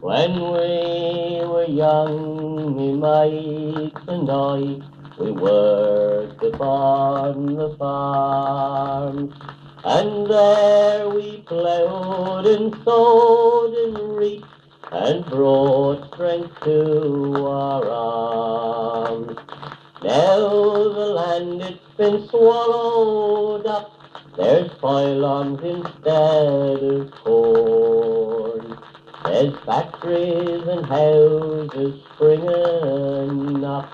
When we were young, me mates and I, we worked upon the farm. and there we ploughed and sowed and reaped, and brought strength to our arms. Now the land it's been swallowed up, there's pylons instead of corn. There's factories and houses springing up,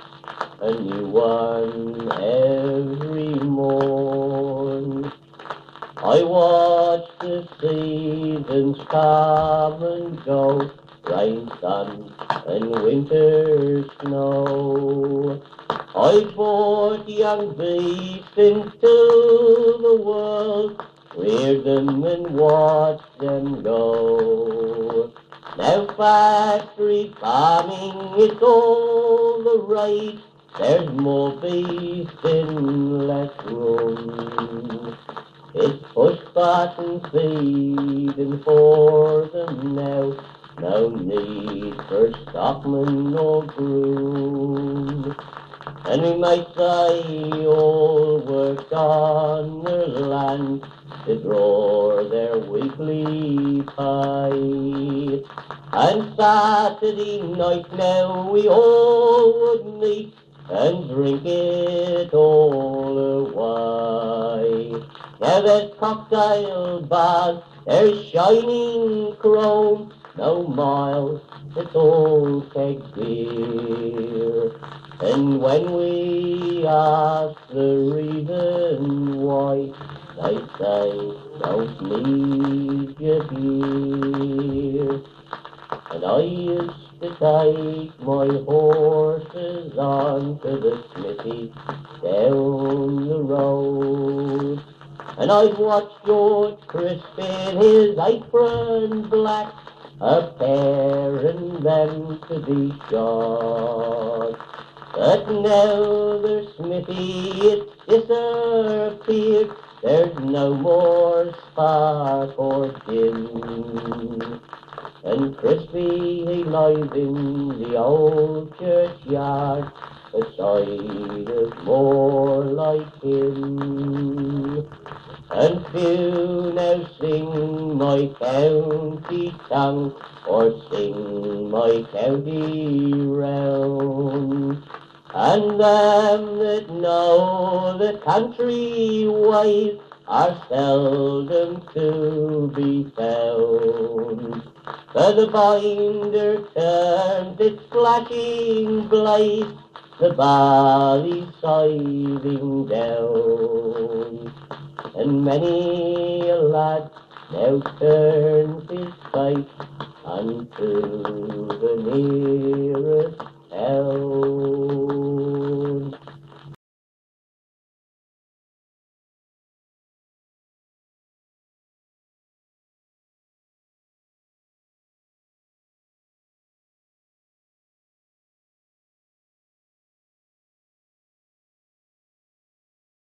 a new one every morn. I watch the seasons come and go, rain, sun, and winter snow. I brought young beasts into the world, reared them and watched them go. Now factory farming, it's all the right, there's more beasts in less room. It's push button feeding for them now, no need for stockman or groom. And we might say all work on to draw their weekly pay. And Saturday night now we all would meet and drink it all away. Now there's cocktail bars, there's shining chrome, no miles, it's all keg beer. And when we ask the reason they say, don't leave your beer. And I used to take my horses on to the smithy down the road. And I'd watch George Crisp in his apron black, a paring them to be shot. But now the smithy it's disappeared, there's no more spark for him. And Crispy he lies in the old churchyard, beside of more like him. And few now sing my county tongue, or sing my county round. And them that know the country ways are seldom to be found. For the binder turns its flashing blade, the barley scything down. And many a lad now turns his sight unto the